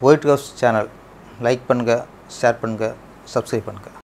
White house channel like பண்ணுங்கள் share பண்ணுங்கள் subscribe பண்ணுங்கள்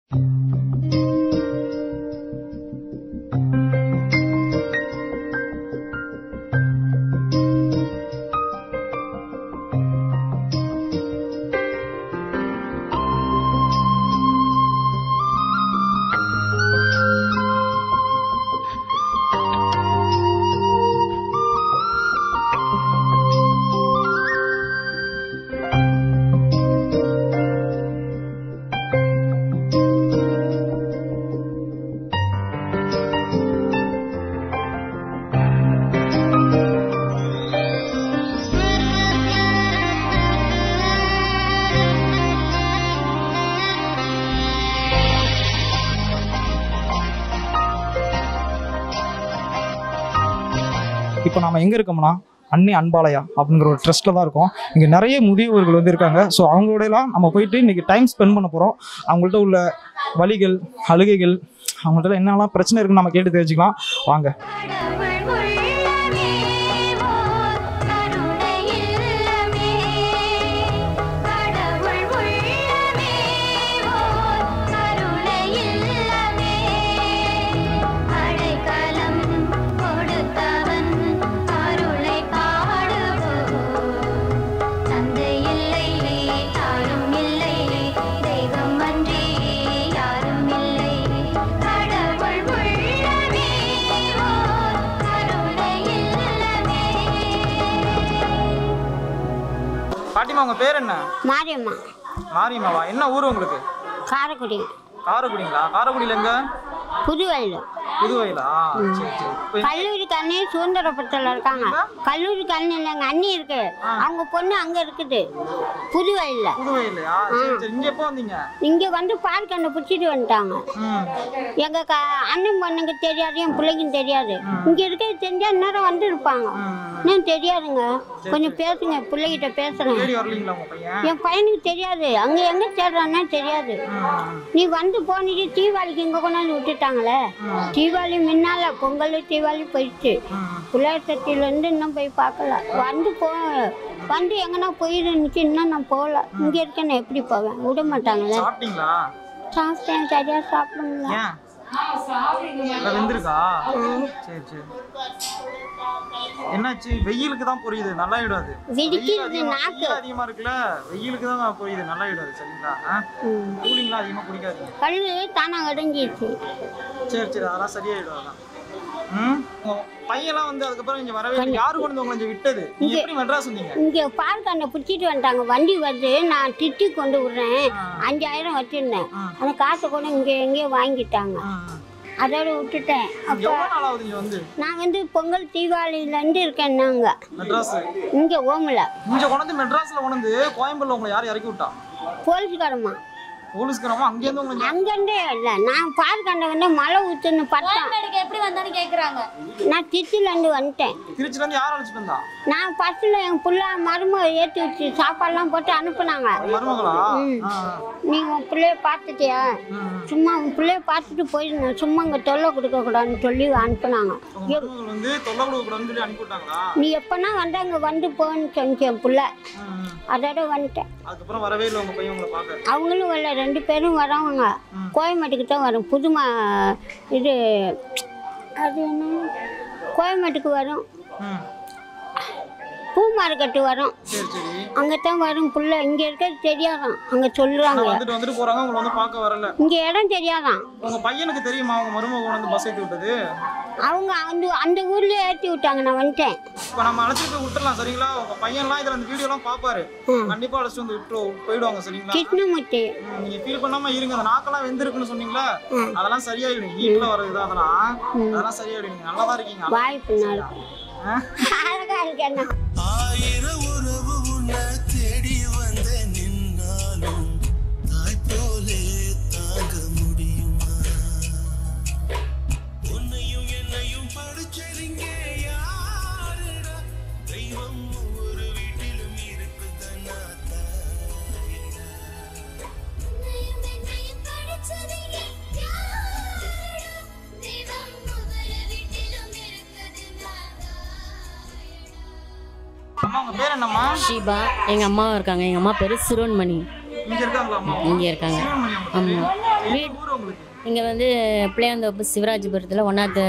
இப்போ நம்ம எங்கே இருக்கோம்னா அன்னை அன்பாலயா அப்படிங்கிற ஒரு ட்ரஸ்ட்டில் தான் இருக்கோம். இங்கே நிறைய முதியவர்கள் வந்து இருக்காங்க. ஸோ அவங்களோடலாம் நம்ம போயிட்டு இன்னைக்கு டைம் ஸ்பெண்ட் பண்ண போகிறோம் அவங்கள்ட்ட உள்ள வழிகள் அழுகைகள் அவங்கள்ட்ட என்னெல்லாம் பிரச்சனை இருக்குன்னு நம்ம கேட்டு தெரிஞ்சுக்கலாம். வாங்க. பாட்டிமா உங்கள் பேர் என்ன? மாரியம்மா. மாரியம்மாவா? என்ன ஊர் உங்களுக்கு? காரைக்குடி. காரைக்குடிங்களா? காரைக்குடியில் எங்க? புதுவயல் புதுவையிலா? சரி சரி. கல்லூரி கண்ணி சுதந்திரபுரத்தில் இருக்காங்க. கல்லூரி கண்ணி எங்கள் அண்ணி இருக்கு. அவங்க பொண்ணு அங்கே இருக்குது. புதுவயலில் புதுவையிலையா? சரி சரி. இங்கே எப்போ வந்தீங்க? இங்கே வந்து பால் கண்ணை பிடிச்சிட்டு வந்துட்டாங்க. ம் எங்கள் க அண்ணன் பொண்ணுங்க தெரியாது என் பிள்ளைக்கும் தெரியாது. இங்கே இருக்கிறது தெரிஞ்சால் நேரம் வந்து இருப்பாங்க. இன்னும் தெரியாதுங்க. கொஞ்சம் பேசுங்க பிள்ளைகிட்ட பையன்? என் பையனுக்கு தெரியாது. அங்கே எங்கே தேடுறான்னா தெரியாது. நீ வந்து போனிட்டு தீபாவளிக்கு இங்கே கொண்டாந்து விட்டுட்டாங்களே. தீபாவளி முன்னால பொங்கல் தீபாவளி போயிடுச்சு. பிள்ளையார் சக்தியிலேருந்து இன்னும் போய் பார்க்கல. வந்து போ வந்து எங்கன்னா போயிருந்துச்சு இன்னும் நான் போகல. இங்கே இருக்கேன்னு எப்படி போவேன்? விட மாட்டாங்களே. சாப்பிட்டேன் சரியாக சாப்பிட அதான் வெந்திருக்கா? சரி சரி. என்னாச்சு? வெயிலுக்கு தான் புரியுது. நல்லா விடாது அதிகமா இருக்குல்ல? வெயிலுக்கு தான் புரியுது. நல்லா விடாது சரிங்களா. கூலிங்லாம் அதிகமா குடிக்காதீங்க. கழுவு தானாக அடைஞ்சிருச்சு சரி சரி. அதெல்லாம் சரியாயிடும் அதெல்லாம். ம் உங்க பையன்லாம் வந்து அதுக்கப்புறம் இங்க வரவே. யாரு கொண்டு உங்களை விட்டது? நீங்க எப்படி மெட்ராஸ் வந்தீங்க? இங்கே பார்க்கண்ணை பிடிச்சிட்டு வந்துட்டாங்க. வண்டி வருது. நான் திட்டி கொண்டு விடுறேன். அஞ்சாயிரம் வச்சுருந்தேன். அந்த காசை கூட இங்கே எங்கேயோ வாங்கிட்டாங்க. அதோட விட்டுட்டேன். நான் வந்து பொங்கல் தீபாவளியிலேருந்து இருக்கேன் நாங்கள் மெட்ராஸ். இங்கே ஓமில். இங்க கொண்டு மெட்ராஸ்ல கொண்டு கோயம்புல உங்களை யார் இறக்கி விட்டா? போலீஸ்காரம்மா. போலீஸ்காரமா அங்கேருந்து உங்களை இங்க- அங்கேருந்தே இல்லை. நான் பார்க்கண்ட வந்து மழை ஊற்றுன்னு பார்த்தேன் எப்படி வந்தான்னு கேக்குறாங்க. நான் திருச்சிலேருந்து வந்துட்டேன். திருச்சில இருந்து யார் அழைச்சிட்டு வந்தா? நான் பஸ்ஸில் என் பிள்ளை மருமக ஏற்றி வச்சு சாப்பாடுலாம் போட்டு அனுப்புனாங்க. மருமகளா? ம். ஆ, ஆ. நீ உன் பிள்ளைய பார்த்துட்டியா. சும்மா உன் பிள்ளைய பார்த்துட்டு போயிருந்தேன் சும்மா இங்கே தொல்லை கொடுக்கக்கூடாதுன்னு சொல்லி அனுப்புனாங்க. நீ எப்போனா வந்து அங்கே வந்து போன்னு சொன்னிச்சு என் பிள்ளை. அதோட வந்துட்டேன். அதுக்கப்புறம் வரவே இல்லை உங்க பையன் உங்களை பார்க்க. அவங்களும் வரல. ரெண்டு பேரும் வரவங்க கோயம்பேட்டுக்கு தான் வரும். புதுமா இது அது என்ன? கோயம்பேட்டுக்கு வரும். பூ மார்க்கெட்டு வரும். அங்கே தான் வரும் புள்ள. இங்கே இருக்கிறது தெரியாதான். அங்கே சொல்லுறாங்க வந்துட்டு வந்துட்டு போறாங்க. உங்களை வந்து பார்க்க வரல. இங்கே இடம் தெரியாதான். உங்க பையனுக்கு தெரியுமா? உங்க மருமக வந்து பஸ் ஏற்றி விட்டது? அவங்க அந்த அந்த ஊர்லேயே ஏற்றி விட்டாங்க. நான் வந்துட்டேன். இப்போ நம்ம அழைச்சிட்டு விட்டுலாம் சரிங்களா? உங்க பையன்லாம் இதுல அந்த வீடியோலாம் பாப்பாரு கண்டிப்பா அழைச்சிட்டு வந்து விட்டு போயிடுவாங்க சரிங்களா? கிருஷ்ணமூர்த்தி ம், நீங்க ஃபீல் பண்ணாம இருங்க. அந்த நாக்கெல்லாம் வெந்திருக்குன்னு சொன்னீங்களா? அதெல்லாம் சரியாயிடும். வீட்டுல வர்றது அதெல்லாம். அதெல்லாம் சரியாயிடும். நல்லா தான் இருக்கீங்க. வாய்ப்பு? அழகா இருக்கேண்ணா அம்மா உங்க பேர் என்னம்மா? ஷீபா. எங்கள் அம்மாவும் இருக்காங்க. எங்கள் அம்மா பேர் சிரோன்மணி இங்க இருக்காங்களா அம்மா? இங்கே இருக்காங்க. ஆமாம் வீடு இங்கே வந்து பிள்ளையாந்தோப்பு சிவராஜபுரத்தில் ஒன்றாத்து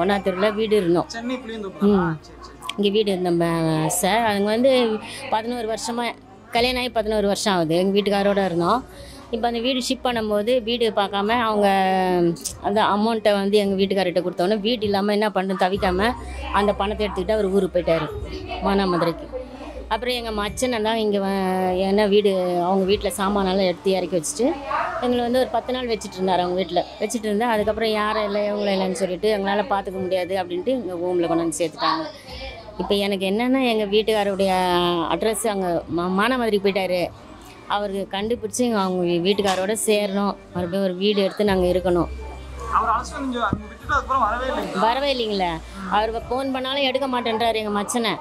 ஒன்றாத்தூரில் வீடு இருந்தோம். ம். இங்கே வீடு இருந்தோம் சார். அதுங்க வந்து பதினோரு வருஷமாக கல்யாணம் ஆகி பதினோரு வருஷம் ஆகுது. எங்கள் வீட்டுக்காரோட இருந்தோம். இப்போ அந்த வீடு ஷிப் பண்ணும்போது வீடு பார்க்காம அவங்க அந்த அமௌண்ட்டை வந்து எங்கள் வீட்டுக்காரர்கிட்ட கொடுத்தோன்னே வீடு இல்லாமல் என்ன பண்ணு தவிக்காமல் அந்த பணத்தை எடுத்துக்கிட்டு அவர் ஊருக்கு போயிட்டார் மானாமதுரைக்கு. அப்புறம் எங்கள் மச்சனை தான் இங்கே என்ன வீடு அவங்க வீட்டில் சாமானெல்லாம் எடுத்து இறக்கி வச்சுட்டு எங்களை வந்து ஒரு பத்து நாள் வச்சுட்டு இருந்தார் அவங்க வீட்டில். வச்சுட்டு இருந்தால் அதுக்கப்புறம் யாரும் இல்லை இவங்களும் இல்லைன்னு சொல்லிட்டு எங்களால் பார்த்துக்க முடியாது அப்படின்ட்டு எங்கள் ரூமில் கொண்டு வந்து சேர்த்துட்டாங்க. இப்போ எனக்கு என்னென்னா எங்கள் வீட்டுக்காரருடைய அட்ரஸ் அங்கே மானாமதுரைக்கு போயிட்டாரு. அவருக்கு கண்டுபிடிச்சி அவங்க வீட்டுக்காரோட சேரணும். மறுபடியும் ஒரு வீடு எடுத்து நாங்கள் இருக்கணும். வரவே இல்லைங்களே? அவர் ஃபோன் பண்ணாலும் எடுக்க மாட்டேன்றாரு எங்கள் மச்சனை.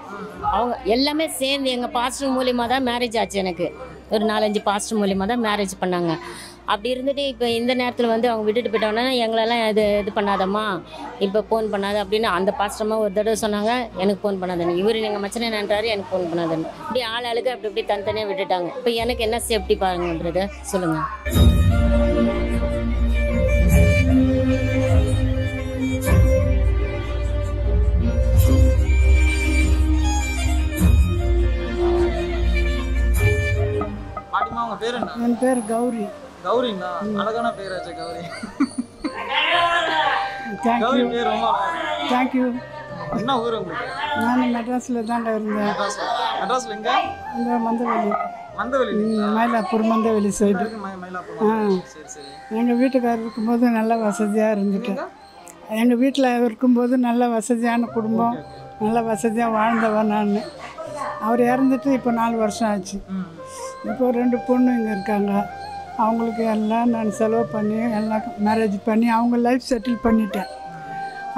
அவங்க எல்லாமே சேர்ந்து எங்கள் பாஸ்டர் மூலியமாக தான் மேரேஜ் ஆச்சு எனக்கு. ஒரு நாலஞ்சு பாஸ்டர் மூலியமாக தான் மேரேஜ் பண்ணாங்க. அப்படி இருந்துட்டு இப்போ இந்த நேரத்தில் வந்து அவங்க விட்டுட்டு போயிட்டோன்னா எங்களெல்லாம் இது இது பண்ணாதம்மா? இப்போ ஃபோன் பண்ணாத அப்படின்னு அந்த பாஸ்டர்மா ஒரு தடவை சொன்னாங்க எனக்கு ஃபோன் பண்ணாதன்னு. இவர் எங்கள் மச்சனை நின்றாரு எனக்கு ஃபோன் பண்ணாதன்னு. இப்படி ஆள் ஆளுக்கு அப்படி இப்படி தனித்தனியாக விட்டுட்டாங்க. இப்போ எனக்கு என்ன சேஃப்டி பாருங்கன்றத சொல்லுங்கள் பாட்டிமா உங்க பேர் என்ன? என் பேர் கௌரி. கௌரிங்களா? அழகான பேராச்சே கௌரி. கௌரி பேர் ரொம்ப. தேங்க்யூ என்ன ஊர் உங்களுக்கு? நான் மெட்ராஸில் தாண்டா இருந்தேன். மெட்ராஸ்ல. எங்க? இந்த மந்தவெளி. மந்தவெளி மயிலாப்பூர் மந்தவெளி சைடு சரி எங்கள் வீட்டுக்காரர் இருக்கும்போது நல்ல வசதியாக இருந்துட்டேன் எங்கள் வீட்டில் இருக்கும்போது நல்ல வசதியான குடும்பம். நல்ல வசதியாக வாழ்ந்தவன் நான். அவர் இறந்துட்டு இப்போ நாலு வருஷம் ஆச்சு. இப்போ ரெண்டு பொண்ணு இங்கே இருக்காங்க. அவங்களுக்கு எல்லாம் நான் செலவு பண்ணி எல்லாம் மேரேஜ் பண்ணி அவங்க லைஃப் செட்டில் பண்ணிட்டேன்.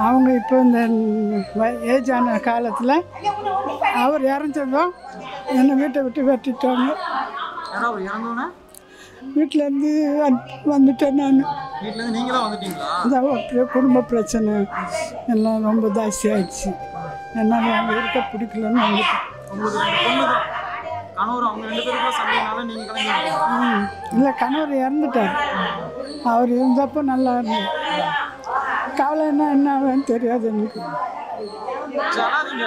அவங்க இப்போ இந்த ஏஜ் ஆன காலத்தில் அவர் இறந்ததும் என்னை வீட்டை விட்டு வெட்டிட்டாங்க. வீட்டிலேருந்து வந்துட்டேன் நான். வீட்ல இருந்து நீங்க தான் வந்துட்டீங்களா? இந்த ஒரு குடும்ப பிரச்சனை எல்லாம் ரொம்ப ஜாஸ்தி ஆயிடுச்சு. என்னால் அங்கே இருக்க பிடிக்கலன்னு வந்துட்டேன் கணவர் அவங்க ரெண்டு பேருக்கும் சண்டைனால நீங்க கிளம்பி இல்லை கணவர் இறந்துட்டார். அவர் இருந்தப்போ நல்லா இருந்தது. கவலைன்னா என்ன ஆகுன்னு தெரியாது எனக்கு. சரி, அழாதீங்க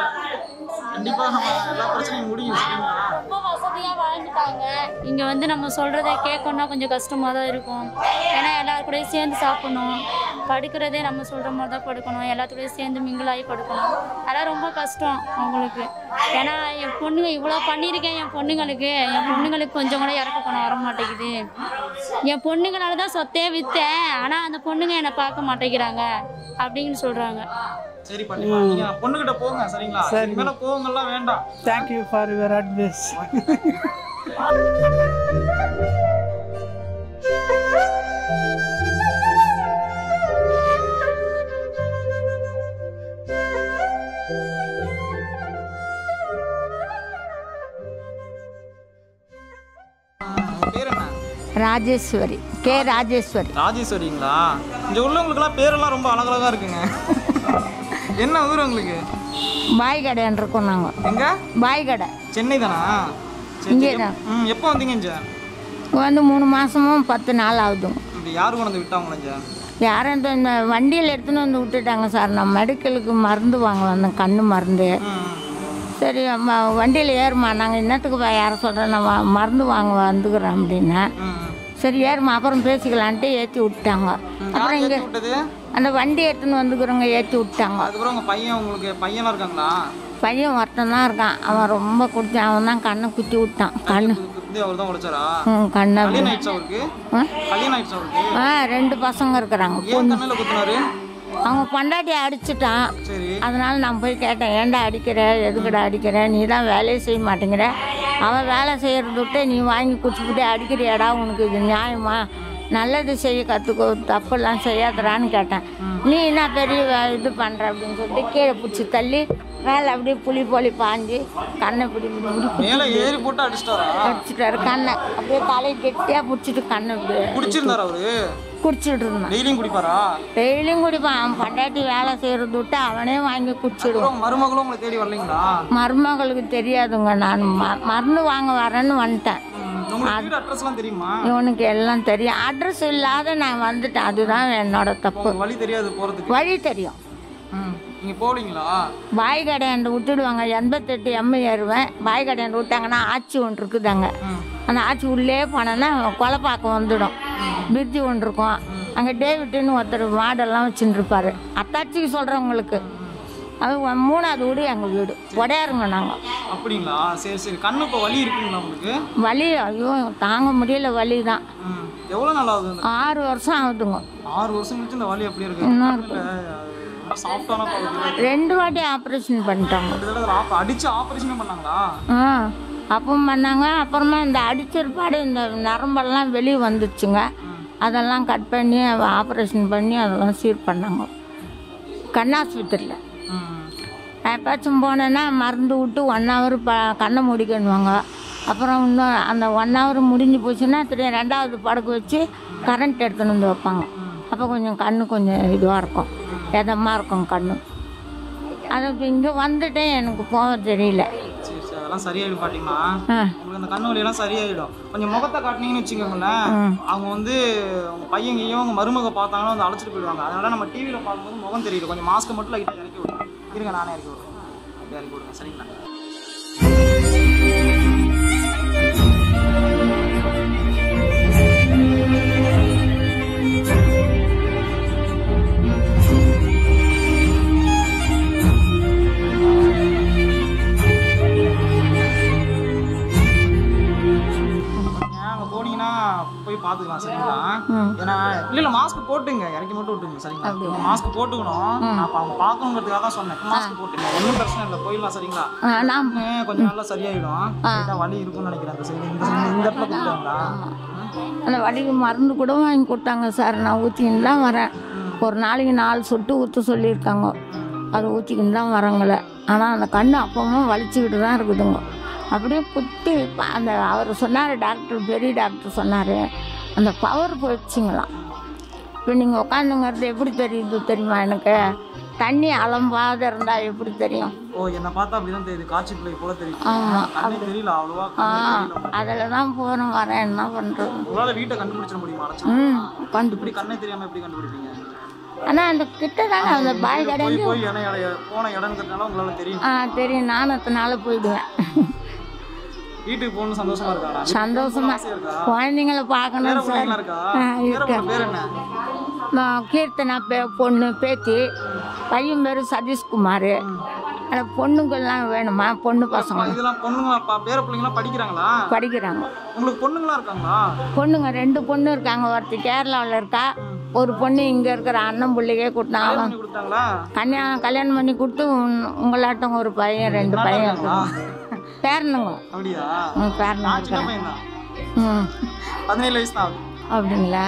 கண்டிப்பா நம்ம எல்லா பிரச்சனையும் முடியும் சரிங்களா? ரொம்ப வசதியாக வாழ்ந்துட்டாங்க. இங்கே வந்து நம்ம சொல்கிறத கேட்கணும்னா கொஞ்சம் கஷ்டமாக தான் இருக்கும். ஏன்னா எல்லாரு கூடயும் சேர்ந்து சாப்பிடணும். படுக்கிறதே நம்ம சொல்கிற மாதிரி தான் படுக்கணும். எல்லாத்துக்கூடயும் சேர்ந்து மிங்கிளாகி படுக்கணும். அதெல்லாம் ரொம்ப கஷ்டம் அவங்களுக்கு. ஏன்னா என் பொண்ணுங்க இவ்வளோ பண்ணியிருக்கேன் என் பொண்ணுங்களுக்கு. என் பொண்ணுங்களுக்கு கொஞ்சம் கூட இறக்க பணம் வர மாட்டேங்குது என் பொண்ணுங்களால தான் சொத்தே விற்றேன் ஆனால் அந்த பொண்ணுங்க என்னை பார்க்க மாட்டேங்கிறாங்க அப்படின்னு சொல்கிறாங்க சரி பண்ணிப்பா. நீங்க பொண்ணுகிட்ட போங்க சரிங்களா? சரி. மேல போவங்கெல்லாம் வேண்டாம். Thank you for your advice Rajeswari. K Rajeswari. ராஜேஸ்வரிங்களா? இங்க உள்ளவங்களுக்குலாம் பேரெல்லாம் ரொம்ப அழகழகா இருக்குங்க. என்ன ஊர் உங்களுக்கு? பாய் கடைன்னு இருக்கோம் நாங்கள் எங்க? பாய் கடை சென்னை தானா? இங்கே. தான். ம் எப்போ வந்தீங்க இங்க? வந்து மூணு மாதமும் பத்து நாள் ஆகுதுங்க. யார் கொண்டு வந்து விட்டாங்களா யாரும் வண்டியில் எடுத்துன்னு வந்து விட்டுட்டாங்க சார். நான் மெடிக்கலுக்கு மருந்து வாங்க வந்தேன். கண்ணு மருந்து. சரி அம்மா வண்டியில் ஏறுமா நாங்கள் இன்னத்துக்கு யாரை சொல்கிறேன் நான் மருந்து வாங்க வந்துக்கிறேன் அப்படின்னேன் ம் சரி ஏறுமா அப்புறம் பேசிக்கலான்ட்டு ஏற்றி விட்டாங்க. அப்புறம் இங்கே அந்த வண்டி எடுத்துன்னு வந்துக்கிறவங்க ஏற்றி விட்டாங்க. அதுக்கப்புறம் உங்க பையன் உங்களுக்கு பையன்லாம் இருக்காங்களா? பையன் ஒருத்தன் தான் இருக்கான். அவன் ரொம்ப குடிச்சான் அவன் தான் கண்ணை குத்தி விட்டான். கண்ணு. ம், கண்ணை. ஆ? ரெண்டு பசங்க இருக்கிறாங்க. அவங்க பொண்டாட்டி அடிச்சிட்டான். அதனால நான் போய் கேட்டேன் ஏன்டா அடிக்கிற? எதுக்குடா அடிக்கிற? நீ தான் வேலையே செய்ய மாட்டேங்கிற. அவன் வேலை செய்கிறத விட்டு நீ வாங்கி குடிச்சுக்கிட்டே அடிக்கிறியாடா? உனக்கு இது நியாயமா? நல்லது செய்ய கற்றுக்கோ தப்பெல்லாம் செய்யாதடான்னு கேட்டேன். நீ என்ன பெரிய இது பண்ணுற அப்படின்னு சொல்லிட்டு கீழே பிடிச்சி தள்ளி மேலே அப்படியே புளி போலி பாஞ்சு கண்ணை குத்தி மேலே ஏறி போட்டு அடிச்சிட்டாரா அடிச்சிட்டாரு கண்ணை. அப்படியே தலையை கெட்டியாக பிடிச்சிட்டு கண்ணை இப்படி பிடிச்சிருந்தாரா அவரு? குடிச்சிட்டு இருந்தான். டெய்லியும் குடிப்பாரா? டெய்லியும் குடிப்பான். அவன் பண்டாட்டி வேலை செய்கிறது விட்டு அவனே வாங்கி குடிச்சிடுவான். மருமகளும் உங்களை தேடி வரலைங்களா? மருமகளுக்கு தெரியாதுங்க நான் மருந்து வாங்க வரேன்னு வந்துட்டேன். இவனுக்கு எல்லாம் தெரியும். அட்ரஸ் இல்லாத நான் வந்துட்டேன். அதுதான் என்னோட தப்பு. வழி தெரியாது போறதுக்கு. வழி தெரியும். ம் நீங்க போலீங்களா பாய் கடையாண்டு விட்டுடுவாங்க. எண்பத்தெட்டு எம்மு ஏறுவேன். பாய் கடையாண்டு விட்டாங்கன்னா ஆச்சி ஒன்று இருக்குதாங்க. அந்த ஆச்சி உள்ளே போனேன்னா கொலைப்பாக்கம் வந்துடும். பிரிட்ஜி ஒன்று இருக்கும். அங்கே டேவிட்டுன்னு ஒருத்தர் மாடெல்லாம் வச்சுட்டு இருப்பாரு அத்தாச்சிக்கு சொல்கிறவங்களுக்கு அது மூணாவது வீடு எங்கள் வீடு. உடையாருங்க நாங்கள் அப்படிங்களா? சரி சரி. கண்ணு இப்போ வலி இருக்குங்களா உங்களுக்கு? வலி ஐயோ தாங்க முடியல வலி தான் எவ்வளோ நாள் ஆகுது ஆறு வருஷம் ஆகுதுங்க. ஆறு வருஷம் கழிச்சு இந்த வலி எப்படி இருக்கு. இன்னும் இருக்கு. ரெண்டு வாட்டி ஆப்ரேஷன் பண்ணிட்டாங்க. அடிச்சு ஆப்ரேஷன் பண்ணாங்களா? ஆ அப்பவும் பண்ணாங்க. அப்புறமா இந்த அடிச்சிருப்பாடு இந்த நரம்பெல்லாம் வெளியே வந்துச்சுங்க. அதெல்லாம் கட் பண்ணி ஆப்ரேஷன் பண்ணி அதெல்லாம் சீர் பண்ணாங்க. கண்ணாஸ்பத்திரியில் நான் எப்போச்சும் போனேன்னா மருந்து விட்டு ஒன் ஹவர் ப கண்ணை முடிக்கணுவாங்க. அப்புறம் இன்னும் அந்த ஒன் ஹவர் முடிஞ்சு போச்சுன்னா திரும்பி ரெண்டாவது படுக்க வச்சு கரண்ட் எடுத்துன்னு வந்து வைப்பாங்க. அப்போ கொஞ்சம் கண்ணு கொஞ்சம் இதுவாக இருக்கும். எதமாக இருக்கும் கண்ணு அது இப்போ இங்கே வந்துட்டேன் எனக்கு போக தெரியல. சரி சரி அதெல்லாம் சரியாயிடும் ஆ. உங்களுக்கு அந்த கண்ணு சரியாயிடும். கொஞ்சம் முகத்தை காட்டினீங்கன்னு வச்சுக்கோங்களேன் அவங்க வந்து உங்க பையங்கையும் உங்க மருமக பார்த்தாங்கன்னா வந்து அழைச்சிட்டு போயிடுவாங்க. அதனால நம்ம டிவியில் பார்க்கும்போது முகம் தெரியுது. கொஞ்சம் மாஸ்க் மட்டும் லைட்டாக இறக்கி விடுங்க. இருங்க நானே இறக்கி விடுறேன். இறக்கி விடுங்க. சரிங்களா? போய் பார்த்துக்கலாம் சரிங்களா? ஏன்னா இல்ல இல்ல மாஸ்க் போட்டுங்க. இறக்கி மட்டும் விட்டுங்க சரிங்களா? மாஸ்க் போட்டுக்கணும். நான் அவங்க பார்க்கணுங்கிறதுக்காக தான் சொன்னேன். மாஸ்க் போட்டுங்க. ஒன்றும் பிரச்சனை இல்லை போயிடலாம் சரிங்களா? ஆ, நான் இன்னும் கொஞ்ச நாள்ல சரியாயிடும். வலி இருக்கும்னு நினைக்கிறேன் அந்த சைடு. இந்த side, இந்த இடத்துல கொடுத்தாங்களா அந்த வலிக்கு மருந்து கூட வாங்கி கொடுத்தாங்க சார். நான் ஊற்றிக்கின்னு தான் வரேன் ஒரு நாளைக்கு நாலு சொட்டு ஊற்ற சொல்லியிருக்காங்க. அதை ஊற்றிக்கின்னு தான் வரங்களே ஆனால் அந்த கண் அப்பவும் வலிச்சுக்கிட்டு தான் இருக்குதுங்க. அப்படியே குத்தி ப- அந்த அவர் சொன்னார் டாக்டர் பெரிய டாக்டர் சொன்னார் அந்த பவர் போயிடுச்சுங்களாம் இப்போ நீங்கள் உட்காந்துங்கிறது எப்படி தெரியுது தெரியுமா எனக்கு தண்ணி அலம்பாத இருந்தால் எப்படி தெரியும் ஓ என்னை பார்த்தா அப்படிதான் தெரியுது காட்சி பிள்ளை போல தெரியும் கண்ணே தெரியல அவ்வளோவா அதில் தான் போகிறேன் வரேன் என்ன பண்ணுறது உங்களால வீட்டை கண்டுபிடிச்சிட முடியுமா ம் உட்காந்து இப்படி கண்ணே தெரியாம எப்படி கண்டுபிடிப்பீங்க ஆனால் அந்த கிட்ட தானே அந்த பாய் கடை போய் போன இடங்கிறதுனால உங்களால தெரியும் ஆ தெரியும் நானும் அத்தனால போயிடுவேன் வீட்டுக்கு போகணும்னு சந்தோஷமா இருக்கா? சந்தோஷமா. குழந்தைங்கள பார்க்கணும் சார் இருக்கா? கீர்த்தனா பே பொண்ணு பேத்தி. பையன் பேர் சதீஷ்குமார். அந்த பொண்ணுங்கெல்லாம் வேணுமா? பொண்ணு பசங்க. இதெல்லாம் பொண்ணுங்க பேர பிள்ளைங்களாம் படிக்கிறாங்களா? படிக்கிறாங்க. உங்களுக்கு பொண்ணுங்களா இருக்காங்களா? பொண்ணுங்க ரெண்டு பொண்ணு இருக்காங்க. ஒருத்தி கேரளாவில் இருக்கா. ஒரு பொண்ணு இங்கே இருக்கிற அண்ணன் பிள்ளைக்கே கொடுத்தாங்க கல்யாணம் கல்யாணம் பண்ணி கொடுத்து உங்களாட்டம் ஒரு பையன் ரெண்டு பையன் இருக்காங்களா? பேரனுங்க அப்படியா? ம் பேரனுங்க ம். பதினேழு வயசு தான் அப்படிங்களா?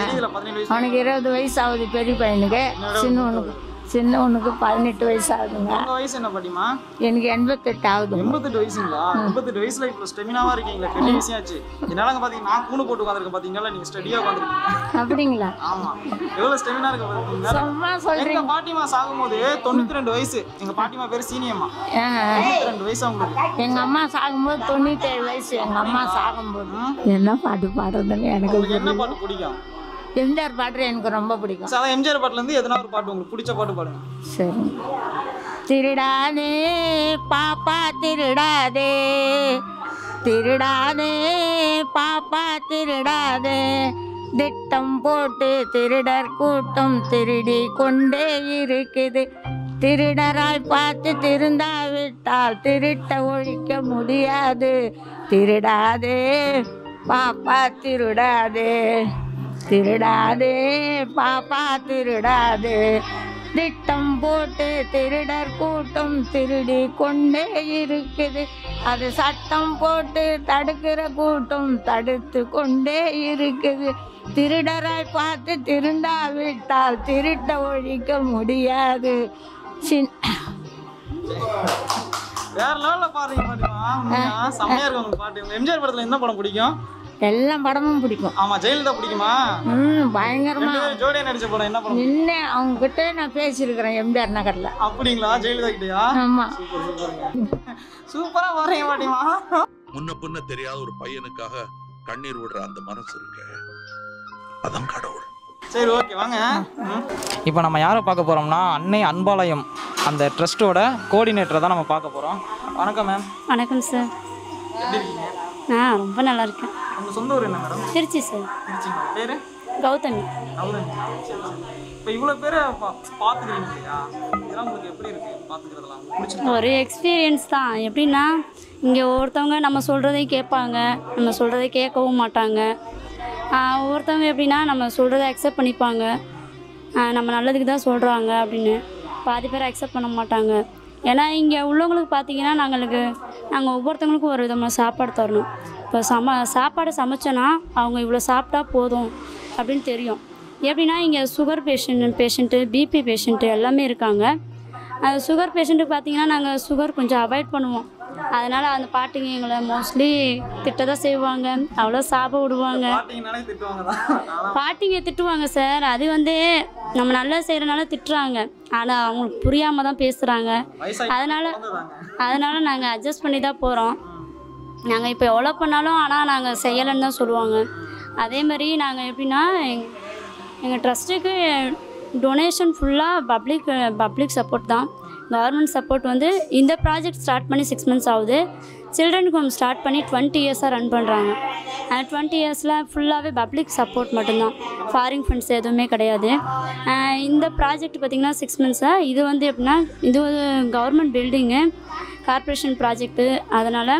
அவனுக்கு இருபது வயசு ஆகுது பெரிய பையனுக்கு. சின்னவனுக்கு சின்னவனுக்கு பதினெட்டு வயசு ஆகுதுங்க. உங்க வயசு என்ன பாட்டிமா எனக்கு எண்பத்தெட்டு ஆகுதுங்க எண்பத்தெட்டு வயசுங்களா? எண்பத்தெட்டு வயசுல இப்போ ஸ்டெமினாவா இருக்கீங்களா? பெரிய விஷயம் ஆச்சு என்னால அங்க பாத்தீங்கன்னா நான் கூணு போட்டு உட்காந்துருக்கேன் பாத்தீங்களா? நீங்க ஸ்டடியா உட்காந்துருக்கீங்க அப்படிங்களா? ஆமா. எவ்வளவு ஸ்டெமினா இருக்கு பாத்தீங்களா சும்மா எங்க சொல்றீங்க பாட்டிமா சாகும்போது தொண்ணூத்தி ரெண்டு வயசு. எங்க பாட்டிமா பேரு சீனியம்மா. தொண்ணூத்தி ரெண்டு வயசு அவங்களுக்கு. எங்க அம்மா சாகும்போது தொண்ணூத்தேழு வயசு. எங்க அம்மா சாகும்போது. என்ன பாட்டு பாடுறதுன்னு எனக்கு என்ன பாட்டு பிடிக்கும்? எம்ஜிஆர் பாட்டு எனக்கு ரொம்ப பிடிக்கும். சாதா எம்ஜிஆர் பாட்டுல இருந்து எதனா ஒரு பாட்டு உங்களுக்கு பிடிச்ச பாட்டு பாடுங்க. சரி. திருடாதே பாப்பா திருடாதே. திருடாதே பாப்பா திருடாதே. திட்டம் போட்டு திருடர் கூட்டம் திருடி கொண்டே இருக்குது. திருடராய் பார்த்து திருந்தாவிட்டால் திருட்ட ஒழிக்க முடியாது. திருடாதே பாப்பா திருடாதே. திருடாதே பாப்பா திருடாதே. திட்டம் போட்டு திருடர் கூட்டம் திருடி கொண்டே இருக்குது. அது சட்டம் போட்டு தடுக்கிற கூட்டம் தடுத்து கொண்டே இருக்குது. திருடராய் பார்த்து திருந்தாவிட்டால் திருட்ட ஒழிக்க முடியாது. சின் வேற லெவல்ல பாட்டிமா செம்மையா பாட்டு. எம்ஜிஆர் படத்துல என்ன படம் பிடிக்கும்? எல்லா படமும் பிடிக்கும். ஆமா ஜெயலலிதா பிடிக்குமா? ம் பயங்கரமா. ஜோடியா நடிச்ச படம் என்ன படம்? நின்று அவங்க கிட்ட நான் பேசியிருக்கிறேன் எம்ஜிஆர் நகரில். அப்படிங்களா? ஜெயலலிதா கிட்டயா? ஆமாம் சூப்பரா வரைய மாட்டேமா முன்ன பின்ன தெரியாத ஒரு பையனுக்காக கண்ணீர் விடுற அந்த மனசு இருக்கு. அதான் கடவுள். சரி ஓகே வாங்க. இப்போ நம்ம யாரை பார்க்க போறோம்னா அன்னை அன்பாலயம் அந்த ட்ரஸ்ட்டோட கோஆர்டினேட்டரை தான் நம்ம பார்க்க போறோம். வணக்கம் மேம் வணக்கம் சார் எப்படி இருக்கீங்க? நான் ரொம்ப நல்லா இருக்கேன் சொந்த ஊர் என்ன மேடம்? திருச்சி சார் திருச்சிங்களா? பேரு? கௌதமி. இப்போ இவ்வளோ பேரை பார்த்துக்கிறீங்க இல்லையா? இதெல்லாம் உங்களுக்கு எப்படி இருக்கு பார்த்துக்கிறதெல்லாம் ஒரு எக்ஸ்பீரியன்ஸ் தான். எப்படின்னா இங்கே ஒவ்வொருத்தவங்க நம்ம சொல்கிறதை கேட்பாங்க. நம்ம சொல்கிறதை கேட்கவும் மாட்டாங்க. ஒவ்வொருத்தவங்க எப்படின்னா நம்ம சொல்கிறத அக்செப்ட் பண்ணிப்பாங்க. நம்ம நல்லதுக்கு தான் சொல்கிறாங்க அப்படின்னு. பாதி பேர் அக்செப்ட் பண்ண மாட்டாங்க. ஏன்னா இங்கே உள்ளவங்களுக்கு பார்த்தீங்கன்னா நாங்களுக்கு நாங்கள் ஒவ்வொருத்தவங்களுக்கும் ஒரு விதமான சாப்பாடு தரணும். இப்போ சம சாப்பாடு சமைச்சோன்னா அவங்க இவ்வளோ சாப்பிட்டா போதும் அப்படின்னு தெரியும். எப்படின்னா இங்கே sugar patient patient BP patient எல்லாமே இருக்காங்க. அது சுகர் பேஷண்ட்டுக்கு பார்த்தீங்கன்னா நாங்கள் சுகர் கொஞ்சம் அவாய்ட் பண்ணுவோம். அதனால் அந்த பாட்டிங்க எங்களை மோஸ்ட்லி திட்ட தான் செய்வாங்க. அவ்வளோ சாப்பிட விடுவாங்க. பாட்டிங்க திட்டுவாங்க சார். அது வந்து நம்ம நல்லா செய்கிறனால திட்டுறாங்க. ஆனால் அவங்களுக்கு புரியாமல் தான் பேசுகிறாங்க அதனால் அதனால் நாங்கள் அட்ஜஸ்ட் பண்ணி தான் போகிறோம் நாங்கள் இப்போ எவ்வளோ பண்ணாலும் ஆனால் நாங்கள் செய்யலைன்னு தான் சொல்லுவாங்க. அதே மாதிரி நாங்கள் எப்படின்னா எங் எங்கள் ட்ரஸ்ட்டுக்கு டொனேஷன் ஃபுல்லாக பப்ளிக் பப்ளிக் சப்போர்ட் தான். கவர்மெண்ட் சப்போர்ட் வந்து இந்த ப்ராஜெக்ட் ஸ்டார்ட் பண்ணி சிக்ஸ் மந்த்ஸ் ஆகுது. சில்ட்ரன் ஹோம் ஸ்டார்ட் பண்ணி டுவெண்ட்டி இயர்ஸாக ரன் பண்ணுறாங்க அண்ட் டுவெண்ட்டி இயர்ஸில் ஃபுல்லாகவே பப்ளிக் சப்போர்ட் மட்டும்தான். ஃபாரின் ஃபண்ட்ஸ் எதுவுமே கிடையாது. இந்த ப்ராஜெக்ட் பார்த்திங்கன்னா சிக்ஸ் மந்த்ஸாக இது வந்து எப்படின்னா இது ஒரு கவர்மெண்ட் பில்டிங்கு கார்ப்பரேஷன் ப்ராஜெக்ட்டு அதனால்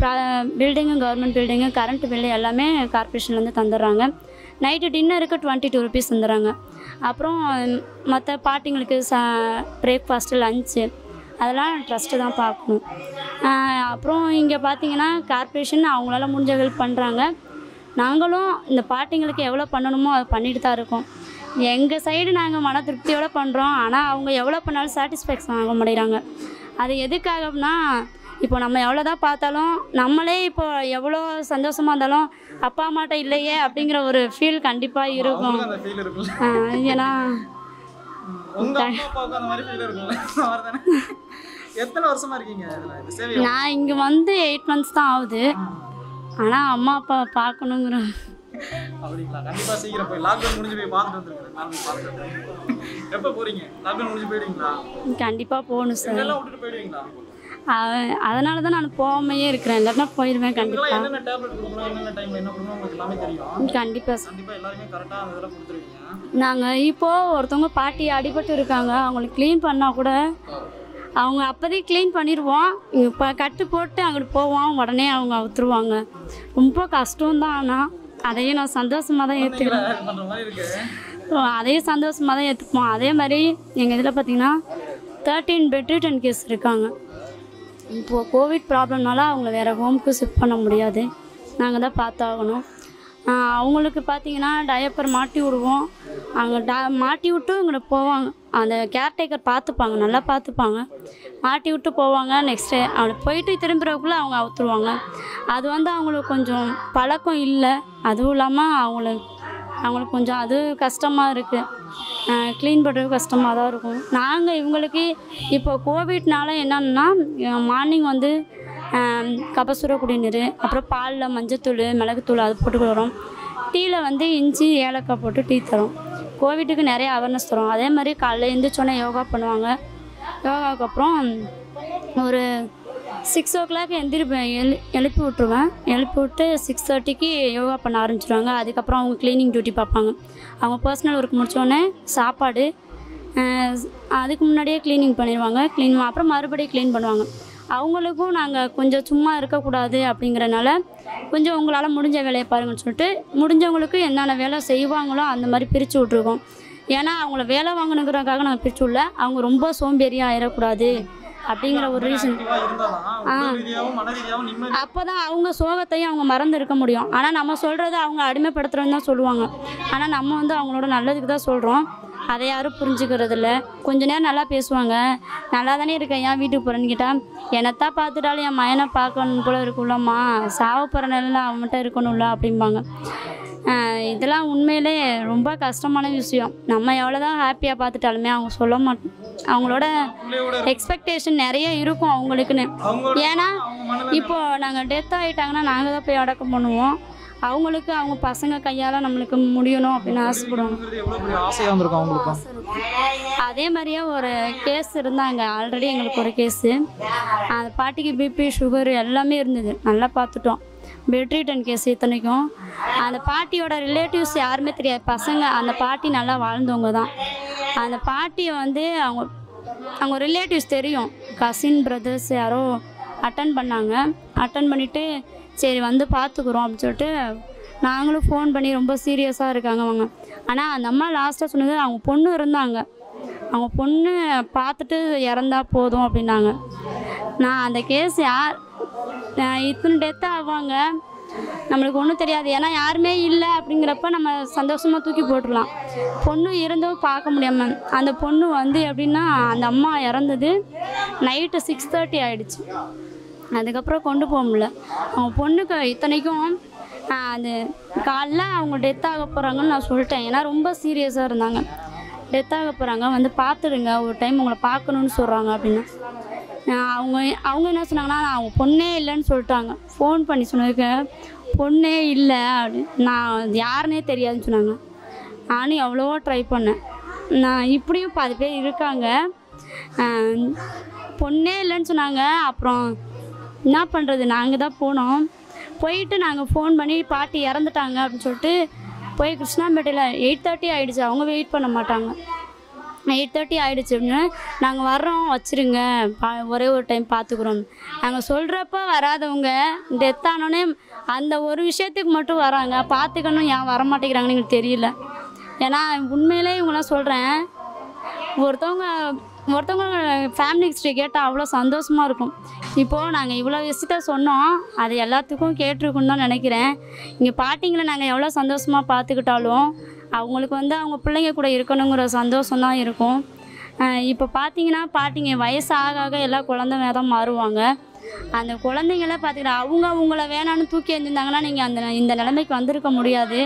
ப்ரா building government building current bill எல்லாமே கார்ப்ரேஷன்லேருந்து தந்துடுறாங்க. நைட்டு டின்னருக்கு டுவெண்ட்டி டூ ருபீஸ் தந்துடுறாங்க. அப்புறம் மற்ற பாட்டிங்களுக்கு ச பிரேக்ஃபாஸ்ட்டு லஞ்சு அதெல்லாம் ட்ரஸ்ட்டு தான் பார்க்கணும். அப்புறம் இங்கே பார்த்தீங்கன்னா கார்ப்பரேஷன் அவங்களால முடிஞ்ச ஹெல்ப் பண்ணுறாங்க நாங்களும் இந்த பாட்டிங்களுக்கு எவ்வளோ பண்ணணுமோ அதை பண்ணிட்டு தான் இருக்கோம். எங்கள் சைடு நாங்கள் மன திருப்தியோடு பண்ணுறோம் ஆனால் அவங்க எவ்வளோ பண்ணாலும் சாட்டிஸ்ஃபேக்ஷன் ஆக மாட்டேங்கிறாங்க. அது எதுக்காகனா இப்போ நம்ம எவ்வளோ தான் பார்த்தாலும் நம்மளே இப்போ எவ்வளோ சந்தோஷமாக இருந்தாலும் அப்பா அம்மாட்ட இல்லையே அப்படிங்கிற ஒரு ஃபீல் கண்டிப்பாக இருக்கும். ஏன்னா நான் இங்கே வந்து எயிட் மந்த்ஸ் தான் ஆகுது. ஆனால் அம்மா அப்பா பார்க்கணுங்கிற அப்படிங்களா? கண்டிப்பா சீக்கிரம் போய் லாக்டவுன் முடிஞ்சு போய் பார்த்துட்டு வந்துருக்கேன் நான் போய் பார்த்துட்டு வந்துருக்கேன். எப்போ போறீங்க? லாக்டவுன் முடிஞ்சு போயிடுவீங்களா? கண்டிப்பாக போகணும் சார் விட்டுட்டு போயிடுவீங்களா? அதனால தான் நான் போகாமையே இருக்கிறேன். இல்லைன்னா போயிடுவேன் கண்டிப்பாக கண்டிப்பாக நாங்கள் இப்போது ஒருத்தவங்க பாட்டி அடிபட்டு இருக்காங்க. அவங்களுக்கு க்ளீன் பண்ணால் கூட அவங்க அப்போதைக்கு க்ளீன் பண்ணிடுவோம். இப்போ கட்டு போட்டு அங்கிட்டு போவோம். உடனே அவங்க அவுத்துருவாங்க. ரொம்ப கஷ்டம்தான் ஆனால் அதையும் நான் சந்தோஷமாக தான் ஏற்றுக்கிறேன் அதையும் சந்தோஷமாக தான் ஏற்றுப்போம் அதே மாதிரி எங்கள் இதில் பார்த்தீங்கன்னா தேர்ட்டீன் பெட்ரிட்டன் கேஸ் இருக்காங்க. இப்போது கோவிட் ப்ராப்ளம்னால அவங்கள வேறு ஹோமுக்கு ஷிஃப்ட் பண்ண முடியாது. நாங்கள் தான் பார்த்தாகணும். அவங்களுக்கு பார்த்தீங்கன்னா டயப்பர் மாட்டி விடுவோம். அவங்க டா மாட்டி விட்டு இங்கே போவாங்க. அந்த கேர்டேக்கர் பார்த்துப்பாங்க நல்லா பார்த்துப்பாங்க. மாட்டி விட்டு போவாங்க நெக்ஸ்ட்டு அவங்க போயிட்டு திரும்புறதுக்குள்ளே அவங்க அவுத்துருவாங்க. அது வந்து அவங்களுக்கு கொஞ்சம் பழக்கம் இல்லை. அதுவும் இல்லாமல் அவங்களுக்கு அவங்களுக்கு கொஞ்சம் அது கஷ்டமாக இருக்குது க்ளீன் பண்ணுறது கஷ்டமாக தான் இருக்கும். நாங்கள் இவங்களுக்கு இப்போ கோவிட்னால என்னன்னா மார்னிங் வந்து கபசுர குடிநீர் அப்புறம் பாலில் மஞ்சத்தூள் மிளகுத்தூள் அது போட்டு கொடுக்குறோம். டீயில் வந்து இஞ்சி ஏலக்காய் போட்டு டீ தரோம். கோவிட்டுக்கு நிறைய அவேர்னஸ் தரும். அதே மாதிரி காலையில் எழுந்திரிச்சோன்னே யோகா பண்ணுவாங்க. யோகாவுக்கு அப்புறம் ஒரு சிக்ஸ் ஓ கிளாக் எந்திரிப்பேன் எழு எழுப்பி விட்ருவேன் எழுப்பி விட்டு சிக்ஸ் தேர்ட்டிக்கு யோகா பண்ண ஆரம்பிச்சிருவாங்க. அதுக்கப்புறம் அவங்க க்ளீனிங் டியூட்டி பார்ப்பாங்க. அவங்க பர்சனல் ஒர்க் முடித்தோடனே சாப்பாடு அதுக்கு முன்னாடியே க்ளீனிங் பண்ணிடுவாங்க க்ளீன் அப்புறம் மறுபடியும் க்ளீன் பண்ணுவாங்க. அவங்களுக்கும் நாங்கள் கொஞ்சம் சும்மா இருக்கக்கூடாது அப்படிங்கிறனால கொஞ்சம் உங்களால் முடிஞ்ச வேலையை பாருங்கன்னு சொல்லிட்டு முடிஞ்சவங்களுக்கு என்னென்ன வேலை செய்வாங்களோ அந்த மாதிரி பிரித்து விட்ருக்கோம் ஏன்னா அவங்கள வேலை வாங்கணுங்கிறதுக்காக நாங்கள் பிரித்து விடல. அவங்க ரொம்ப சோம்பேறியாக ஆயிடக்கூடாது அப்படிங்கிற ஒரு ரீசன் நிம்மதி அப்போ தான் அவங்க சோகத்தையும் அவங்க மறந்து இருக்க முடியும். ஆனால் நம்ம சொல்கிறத அவங்க அடிமைப்படுத்துகிறோன்னு தான் சொல்லுவாங்க. ஆனால் நம்ம வந்து அவங்களோட நல்லதுக்கு தான் சொல்கிறோம் அதை யாரும் புரிஞ்சுக்கிறது இல்ல கொஞ்ச நேரம் நல்லா பேசுவாங்க. நல்லா தானே இருக்கேன். ஏன் வீட்டுக்கு போகிறேன்னு கேட்டால் என்னத்தான் பார்த்துட்டாலும் என் மயனை பார்க்கணும் போல இருக்குல்லம்மா சாவ போகிற நிலையில் அவன்கிட்ட இருக்கணும்ல அப்படிம்பாங்க. இதெல்லாம் உண்மையிலே ரொம்ப கஷ்டமான விஷயம். நம்ம எவ்வளோதான் ஹாப்பியாக பார்த்துட்டாலுமே அவங்க சொல்ல மாட்டோம் அவங்களோட எக்ஸ்பெக்டேஷன் நிறைய இருக்கும் அவங்களுக்குன்னு. ஏன்னா இப்போ நாங்கள் டெத் ஆகிட்டாங்கன்னா நாங்கள் தான் போய் அடக்கம் பண்ணுவோம். அவங்களுக்கு அவங்க பசங்க கையால் நம்மளுக்கு முடியணும் அப்படின்னு ஆசைப்படுவாங்க. எவ்வளோ அதே மாதிரியே ஒரு கேஸ் இருந்தாங்க. ஆல்ரெடி எங்களுக்கு ஒரு கேஸு அந்த பாட்டிக்கு பிபி சுகர் எல்லாமே இருந்தது. நல்லா பார்த்துட்டோம். பெட்ரிட்டன் கேஸ் இத்தனைக்கும். அந்த பாட்டியோட ரிலேட்டிவ்ஸ் யாருமே தெரியாது. பசங்க அந்த பாட்டி நல்லா வாழ்ந்தவங்க தான். அந்த பாட்டியை வந்து அவங்க அவங்க ரிலேட்டிவ்ஸ் தெரியும். கசின் பிரதர்ஸ் யாரோ அட்டன் பண்ணாங்க. அட்டன் பண்ணிவிட்டு சரி வந்து பார்த்துக்குறோம் அப்படின்னு சொல்லிட்டு நாங்களும் ஃபோன் பண்ணி ரொம்ப சீரியஸாக இருக்காங்க அவங்க. ஆனால் அந்த அம்மா லாஸ்ட்டாக சொன்னது அவங்க பொண்ணு இருந்தாங்க. அவங்க பொண்ணு பார்த்துட்டு இறந்தா போதும் அப்படின்னாங்க. நான் அந்த கேஸ் யார் இத்தனை டெத் ஆவாங்க. நம்மளுக்கு ஒன்றும் தெரியாது. ஏன்னா யாருமே இல்லை அப்படிங்கிறப்ப நம்ம சந்தோஷமாக தூக்கி போட்டுடலாம். பொண்ணு இருந்தும் பார்க்க முடியாமல் அந்த பொண்ணு வந்து எப்படின்னா அந்த அம்மா இறந்தது நைட்டு சிக்ஸ் தேர்ட்டி ஆகிடுச்சு அதுக்கப்புறம் கொண்டு போக முடியல. அவங்க பொண்ணுக்கு இத்தனைக்கும் அது காலைல அவங்க டெத் ஆக போகிறாங்கன்னு நான் சொல்லிட்டேன். ஏன்னா ரொம்ப சீரியஸாக இருந்தாங்க. டெத் ஆக போகிறாங்க வந்து பார்த்துடுங்க. ஒரு டைம் உங்களை பார்க்கணுன்னு சொல்கிறாங்க அப்படின்னு. அவங்க அவங்க என்ன சொன்னாங்கன்னா அவங்க பொண்ணே இல்லைன்னு சொல்லிட்டாங்க. ஃபோன் பண்ணி சொன்னதுக்கு பொண்ணே இல்லை அப்படி. நான் யாருன்னே தெரியாதுன்னு சொன்னாங்க. நானும் எவ்வளவோ ட்ரை பண்ணேன். நான் இப்படியும் பாதி பேர் இருக்காங்க. பொண்ணே இல்லைன்னு சொன்னாங்க. அப்புறம் என்ன பண்ணுறது நாங்கள் தான் போனோம். போயிட்டு நாங்கள் ஃபோன் பண்ணி பாட்டி இறந்துட்டாங்க அப்படின்னு சொல்லிட்டு போய் கிருஷ்ணாம்பேட்டையில் எயிட் தேர்ட்டி ஆகிடுச்சு அவங்க வெயிட் பண்ண மாட்டாங்க. எயிட் தேர்ட்டி ஆகிடுச்சு அப்படின்னா நாங்கள் வர்றோம் வச்சுருங்க. பா ஒரே ஒரு டைம் பார்த்துக்குறோம் நாங்கள் சொல்கிறப்ப வராதவங்க டெத் ஆனோடனே அந்த ஒரு விஷயத்துக்கு மட்டும் வராங்க. பார்த்துக்கணும் ஏன் வர மாட்டேங்கிறாங்கன்னு எங்களுக்கு தெரியல. ஏன்னா உண்மையிலே இவங்களாம் சொல்கிறேன் ஒருத்தவங்க ஒருத்தவங்க ஃபேமிலி ஹிஸ்ட்ரி கேட்டால் அவ்வளோ சந்தோஷமாக இருக்கும். இப்போது நாங்கள் இவ்வளோ விஷயத்த சொன்னோம் அது எல்லாத்துக்கும் கேட்டிருக்குன்னு தான் நினைக்கிறேன். இங்கே பாட்டிங்களை நாங்கள் எவ்வளோ சந்தோஷமாக பார்த்துக்கிட்டாலும் அவங்களுக்கு வந்து அவங்க பிள்ளைங்க கூட இருக்கணுங்கிற சந்தோஷம் தான் இருக்கும் இப்போ பார்த்தீங்கன்னா பாட்டிங்க வயசு ஆக ஆக எல்லா குழந்தைங்க தான் மாறுவாங்க. அந்த குழந்தைங்கள பார்த்துக்கிட்டா அவங்க அவங்கள வேணான்னு தூக்கி எறிஞ்சிருந்தாங்கன்னா நீங்கள் அந்த இந்த நிலைமைக்கு வந்திருக்க முடியாது.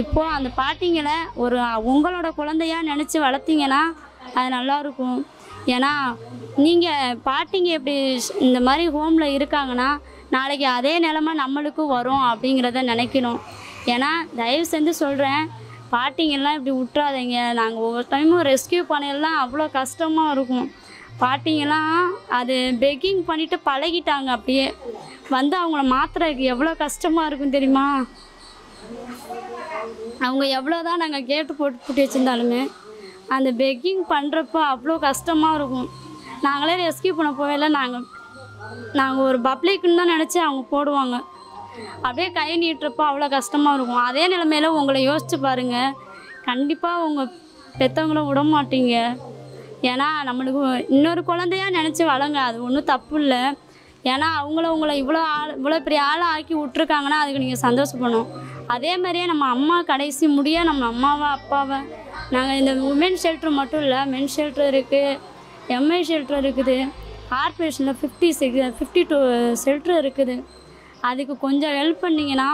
இப்போ அந்த பாட்டிங்களை ஒரு உங்களோட குழந்தையாக நினச்சி வளர்த்திங்கன்னா அது நல்லாயிருக்கும். ஏன்னா நீங்கள் பாட்டிங்க எப்படி இந்த மாதிரி ஹோமில் இருக்காங்கன்னா நாளைக்கு அதே நிலமை நம்மளுக்கும் வரும் அப்படிங்கிறத நினைக்கணும். ஏன்னா தயவு செஞ்சு சொல்கிறேன் பாட்டிங்கெல்லாம் இப்படி விட்றாதீங்க நாங்கள் ஒவ்வொரு டைமும் ரெஸ்கியூ பண்ணலாம் அவ்வளோ கஷ்டமாக இருக்கும். பாட்டிங்கெல்லாம் அது பெக்கிங் பண்ணிவிட்டு பழகிட்டாங்க அப்படியே. வந்து அவங்கள மாத்துறதுக்கு எவ்வளோ கஷ்டமாக இருக்கும் தெரியுமா? அவங்க எவ்வளோ தான் நாங்கள் கேட்டு போட்டு பூட்டி வச்சுருந்தாலுமே அந்த பெக்கிங் பண்ணுறப்ப அவ்வளோ கஷ்டமாக இருக்கும். நாங்களே ரெஸ்கியூ பண்ண போவேல நாங்கள் நாங்கள் ஒரு பப்ளிக்குன்னு தான் நினச்சி அவங்க போடுவாங்க. அப்படியே கை நீட்டுறப்போ அவ்வளோ கஷ்டமாக இருக்கும். அதே நிலமையில உங்களை யோசித்து பாருங்கள் கண்டிப்பாக உங்கள் பெற்றவங்கள விட மாட்டீங்க. ஏன்னா நம்மளுக்கு இன்னொரு குழந்தையா நினச்சி வளங்க அது ஒன்றும் தப்பு இல்லை. ஏன்னா அவங்கள உங்களை இவ்வளோ ஆள் இவ்வளோ பெரிய ஆளாக ஆக்கி விட்ருக்காங்கன்னா அதுக்கு நீங்கள் சந்தோஷப்படணும். அதே மாதிரியே நம்ம அம்மா கடைசி முடிய நம்ம அம்மாவை அப்பாவை நாங்கள் இந்த உமன் ஷெல்ட்ரு மட்டும் இல்லை மென் ஷெல்ட்ரு இருக்குது எம்ஐ ஷெல்ட்ரு இருக்குது கார்பரேஷனில் fifty six fifty two shelter இருக்குது. அதுக்கு கொஞ்சம் ஹெல்ப் பண்ணிங்கன்னா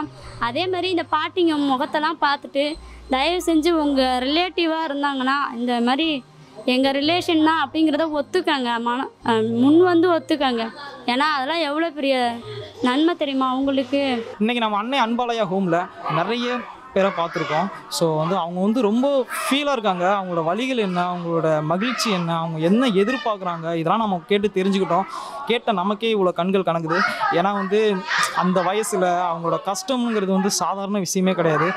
அதே மாதிரி இந்த பாட்டிங்க முகத்தெல்லாம் பார்த்துட்டு தயவு செஞ்சு உங்கள் ரிலேட்டிவாக இருந்தாங்கன்னா இந்த மாதிரி எங்கள் ரிலேஷன் தான் அப்படிங்கிறத ஒத்துக்கங்க. மன முன் வந்து ஒத்துக்கங்க. ஏன்னா அதெல்லாம் எவ்வளோ பெரிய நன்மை தெரியுமா அவங்களுக்கு இன்றைக்கி நம்ம அன்னை அன்பாலயா ஹோமில் நிறைய பேரை பார்த்துருக்கோம். ஸோ வந்து அவங்க வந்து ரொம்ப ஃபீலாக இருக்காங்க. அவங்களோட வழிகள் என்ன? அவங்களோட மகிழ்ச்சி என்ன? அவங்க என்ன எதிர்பார்க்குறாங்க? இதெல்லாம் நம்ம கேட்டு தெரிஞ்சுக்கிட்டோம். கேட்ட நமக்கே இவ்வளோ கண்கள் கணக்குது ஏன்னா வந்து அந்த வயசில் அவங்களோட கஷ்டம்ங்கிறது வந்து சாதாரண விஷயமே கிடையாது.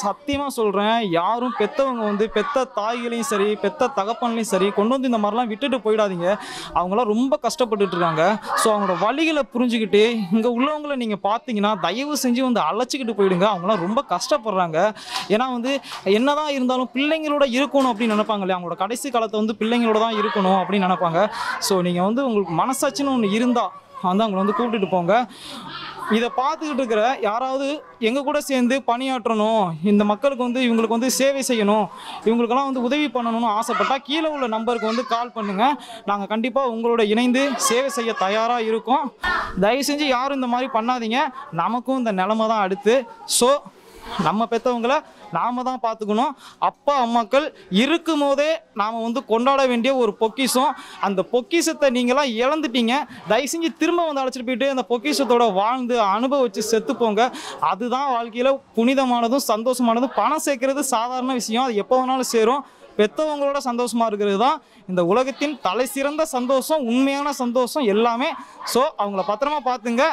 சத்தியமாக சொல்கிறேன் யாரும் பெற்றவங்க வந்து பெத்த தாய்களையும் சரி பெத்த தகப்பன்லையும் சரி கொண்டு வந்து இந்த மாதிரிலாம் விட்டுட்டு போயிடாதீங்க. அவங்களாம் ரொம்ப கஷ்டப்பட்டுட்டு இருக்காங்க. ஸோ அவங்களோட வழிகளை புரிஞ்சுக்கிட்டு இங்கே உள்ளவங்களை நீங்கள் பார்த்தீங்கன்னா தயவு செஞ்சு வந்து அழைச்சிக்கிட்டு போயிடுங்க. அவங்களாம் ரொம்ப கஷ்டப்படுறாங்க. ஏன்னா வந்து என்னதான் இருந்தாலும் பிள்ளைங்களோட இருக்கணும் அப்படின்னு நினைப்பாங்க இல்லையா அவங்களோட கடைசி காலத்தை வந்து பிள்ளைங்களோட தான் இருக்கணும் அப்படின்னு நினைப்பாங்க. ஸோ நீங்கள் வந்து உங்களுக்கு மனசாட்சின்னு ஒன்று இருந்தால் வந்து அவங்கள வந்து கூப்பிட்டுட்டு போங்க. இதை பார்த்துக்கிட்டு இருக்கிற யாராவது எங்கள் கூட சேர்ந்து பணியாற்றணும் இந்த மக்களுக்கு வந்து இவங்களுக்கு வந்து சேவை செய்யணும் இவங்களுக்கெல்லாம் வந்து உதவி பண்ணணும்னு ஆசைப்பட்டால் கீழே உள்ள நம்பருக்கு வந்து கால் பண்ணுங்கள் நாங்கள் கண்டிப்பாக உங்களோட இணைந்து சேவை செய்ய தயாராக இருக்கோம். தயவு செஞ்சு யாரும் இந்த மாதிரி பண்ணாதீங்க. நமக்கும் இந்த நிலமை தான் அடுத்து. ஸோ நம்ம பெற்றவங்கள நாம தான் பார்த்துக்கணும். அப்பா அம்மாக்கள் இருக்கும் போதே நாம் வந்து கொண்டாட வேண்டிய ஒரு பொக்கிஷம். அந்த பொக்கிஷத்தை நீங்களாம் இழந்துட்டீங்க. தயவு செஞ்சு திரும்ப வந்து அழைச்சிட்டு போயிட்டு அந்த பொக்கிஷத்தோட வாழ்ந்து அனுபவிச்சு செத்துப்போங்க அதுதான் வாழ்க்கையில் புனிதமானதும் சந்தோஷமானதும். பணம் சேர்க்கறது சாதாரண விஷயம். அது எப்போ வேணாலும் சேரும். பெற்றவங்களோட சந்தோஷமாக இருக்கிறது தான் இந்த உலகத்தின் தலை சிறந்த சந்தோஷம் உண்மையான சந்தோஷம் எல்லாமே. ஸோ அவங்கள பத்திரமா பார்த்துங்க.